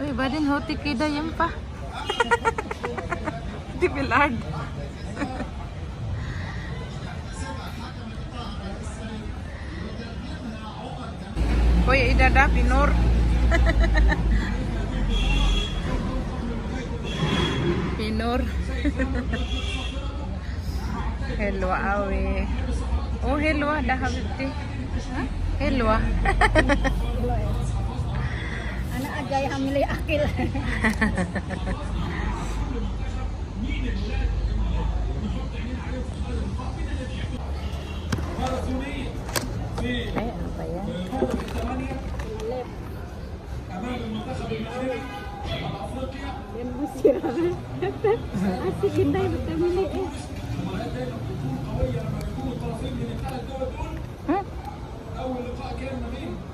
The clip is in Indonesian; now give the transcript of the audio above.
Uy, badin hoti kida yan pa. Di bilard. Uy, idada, pinor. pinor. hello, awe. Oh, hello, dah habibti. Hello. Anak agay hamili akil. Eh, ano ba yan? Yan mo siya. Asik inday getting to me.